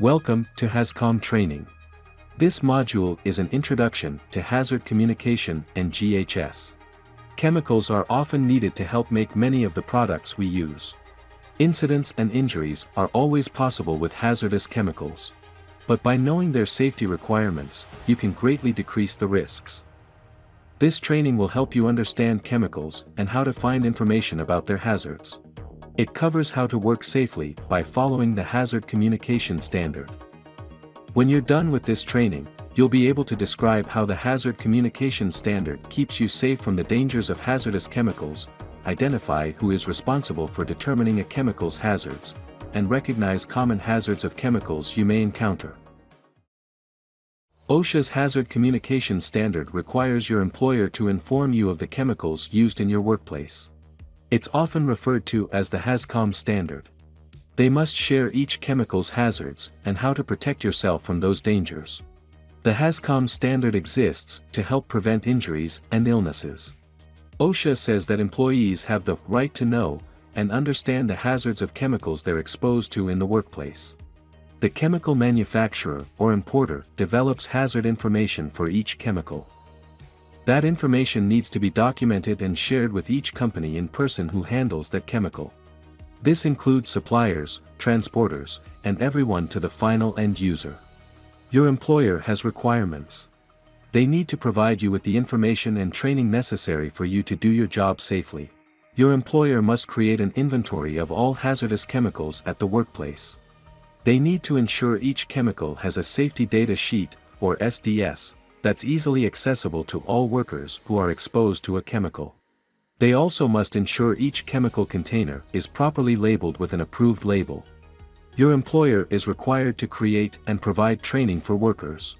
Welcome to HAZCOM training. This module is an introduction to hazard communication and GHS. Chemicals are often needed to help make many of the products we use. Incidents and injuries are always possible with hazardous chemicals. But by knowing their safety requirements, you can greatly decrease the risks. This training will help you understand chemicals and how to find information about their hazards. It covers how to work safely by following the Hazard Communication Standard. When you're done with this training, you'll be able to describe how the Hazard Communication Standard keeps you safe from the dangers of hazardous chemicals, identify who is responsible for determining a chemical's hazards, and recognize common hazards of chemicals you may encounter. OSHA's Hazard Communication Standard requires your employer to inform you of the chemicals used in your workplace. It's often referred to as the HAZCOM standard. They must share each chemical's hazards and how to protect yourself from those dangers. The HAZCOM standard exists to help prevent injuries and illnesses. OSHA says that employees have the right to know and understand the hazards of chemicals they're exposed to in the workplace. The chemical manufacturer or importer develops hazard information for each chemical. That information needs to be documented and shared with each company in person who handles that chemical. This includes suppliers, transporters, and everyone to the final end user. Your employer has requirements. They need to provide you with the information and training necessary for you to do your job safely. Your employer must create an inventory of all hazardous chemicals at the workplace. They need to ensure each chemical has a safety data sheet, or SDS, that's easily accessible to all workers who are exposed to a chemical. They also must ensure each chemical container is properly labeled with an approved label. Your employer is required to create and provide training for workers.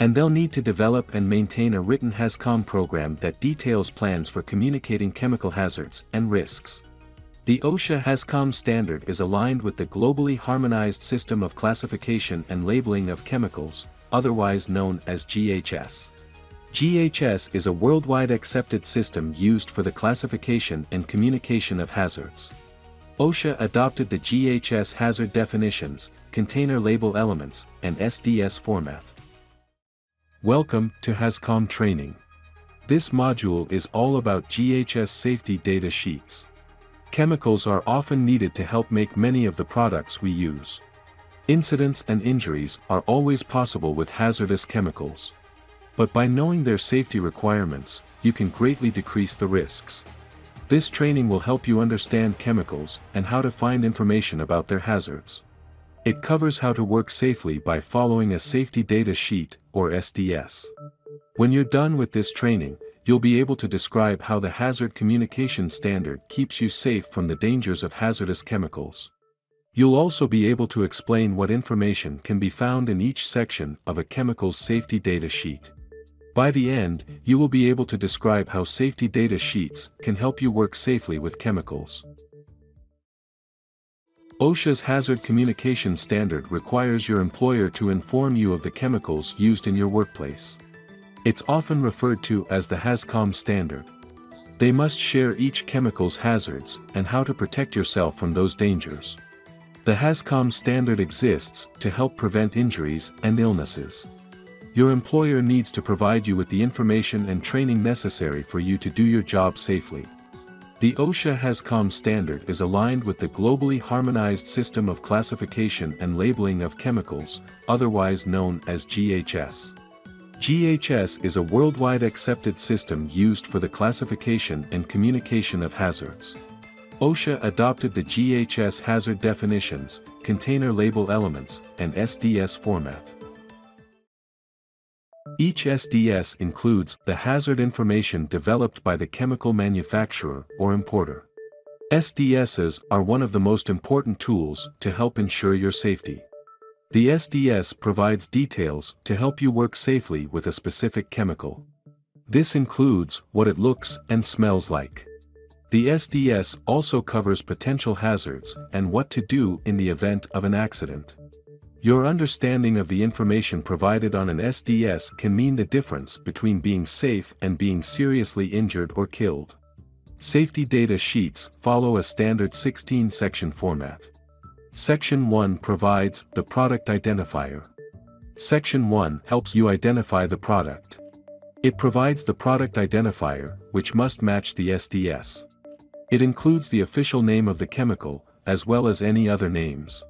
And they'll need to develop and maintain a written HAZCOM program that details plans for communicating chemical hazards and risks. The OSHA HAZCOM standard is aligned with the globally harmonized system of classification and labeling of chemicals, otherwise known as GHS. GHS is a worldwide accepted system used for the classification and communication of hazards. OSHA adopted the GHS hazard definitions, container label elements, and SDS format. Welcome to HAZCOM training. This module is all about GHS safety data sheets. Chemicals are often needed to help make many of the products we use. Incidents and injuries are always possible with hazardous chemicals. But by knowing their safety requirements, you can greatly decrease the risks. This training will help you understand chemicals and how to find information about their hazards. It covers how to work safely by following a safety data sheet, or SDS. When you're done with this training, you'll be able to describe how the Hazard Communication Standard keeps you safe from the dangers of hazardous chemicals. You'll also be able to explain what information can be found in each section of a chemical's safety data sheet. By the end, you will be able to describe how safety data sheets can help you work safely with chemicals. OSHA's Hazard Communication Standard requires your employer to inform you of the chemicals used in your workplace. It's often referred to as the HAZCOM standard. They must share each chemical's hazards and how to protect yourself from those dangers. The HAZCOM standard exists to help prevent injuries and illnesses. Your employer needs to provide you with the information and training necessary for you to do your job safely. The OSHA HAZCOM standard is aligned with the globally harmonized system of classification and labeling of chemicals, otherwise known as GHS. GHS is a worldwide accepted system used for the classification and communication of hazards. OSHA adopted the GHS hazard definitions, container label elements, and SDS format. Each SDS includes the hazard information developed by the chemical manufacturer or importer. SDSs are one of the most important tools to help ensure your safety. The SDS provides details to help you work safely with a specific chemical. This includes what it looks and smells like. The SDS also covers potential hazards and what to do in the event of an accident. Your understanding of the information provided on an SDS can mean the difference between being safe and being seriously injured or killed. Safety data sheets follow a standard 16-section format. Section 1 provides the product identifier. Section 1 helps you identify the product. It provides the product identifier, which must match the SDS. It includes the official name of the chemical, as well as any other names.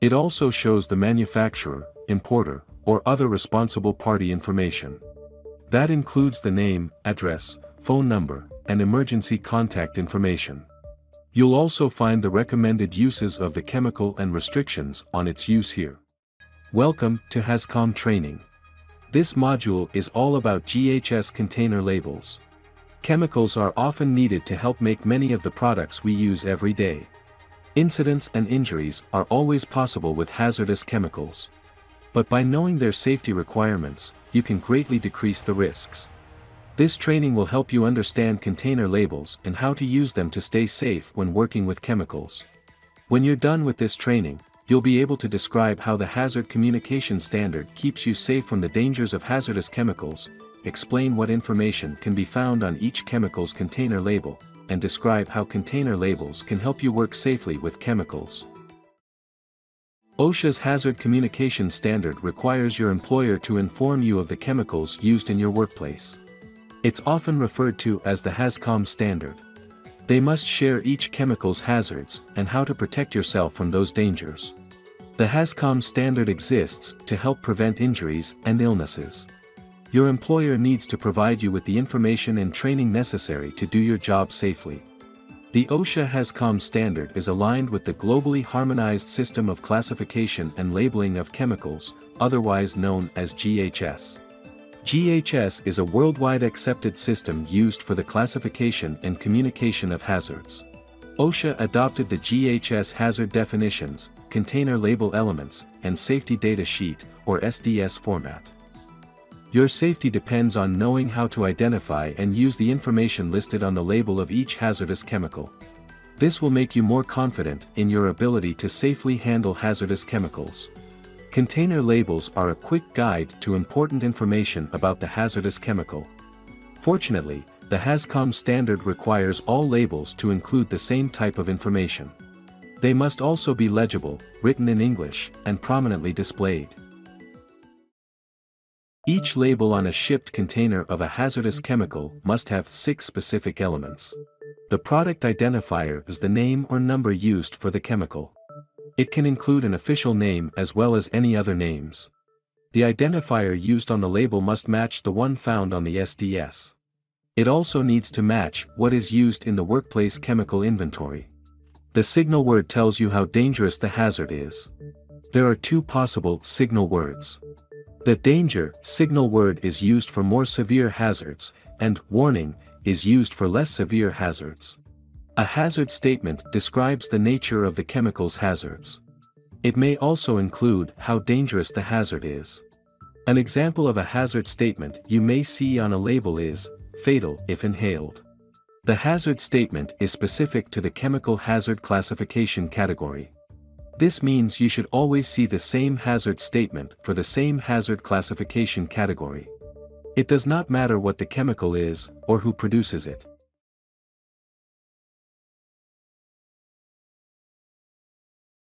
It also shows the manufacturer, importer, or other responsible party information. That includes the name, address, phone number, and emergency contact information. You'll also find the recommended uses of the chemical and restrictions on its use here. Welcome to HAZCOM training. This module is all about GHS container labels. Chemicals are often needed to help make many of the products we use every day. Incidents and injuries are always possible with hazardous chemicals. But by knowing their safety requirements, you can greatly decrease the risks. This training will help you understand container labels and how to use them to stay safe when working with chemicals. When you're done with this training, you'll be able to describe how the Hazard Communication Standard keeps you safe from the dangers of hazardous chemicals, explain what information can be found on each chemical's container label, and describe how container labels can help you work safely with chemicals. OSHA's Hazard Communication Standard requires your employer to inform you of the chemicals used in your workplace. It's often referred to as the HAZCOM standard. They must share each chemical's hazards and how to protect yourself from those dangers. The HAZCOM standard exists to help prevent injuries and illnesses. Your employer needs to provide you with the information and training necessary to do your job safely. The OSHA HAZCOM standard is aligned with the globally harmonized system of classification and labeling of chemicals, otherwise known as GHS. GHS is a worldwide accepted system used for the classification and communication of hazards. OSHA adopted the GHS hazard definitions, container label elements, and safety data sheet, or SDS format. Your safety depends on knowing how to identify and use the information listed on the label of each hazardous chemical. This will make you more confident in your ability to safely handle hazardous chemicals. Container labels are a quick guide to important information about the hazardous chemical. Fortunately, the HAZCOM standard requires all labels to include the same type of information. They must also be legible, written in English, and prominently displayed. Each label on a shipped container of a hazardous chemical must have six specific elements. The product identifier is the name or number used for the chemical. It can include an official name as well as any other names. The identifier used on the label must match the one found on the SDS. It also needs to match what is used in the workplace chemical inventory. The signal word tells you how dangerous the hazard is. There are two possible signal words. The danger signal word is used for more severe hazards, and warning is used for less severe hazards. A hazard statement describes the nature of the chemical's hazards. It may also include how dangerous the hazard is. An example of a hazard statement you may see on a label is, fatal if inhaled. The hazard statement is specific to the chemical hazard classification category. This means you should always see the same hazard statement for the same hazard classification category. It does not matter what the chemical is, or who produces it.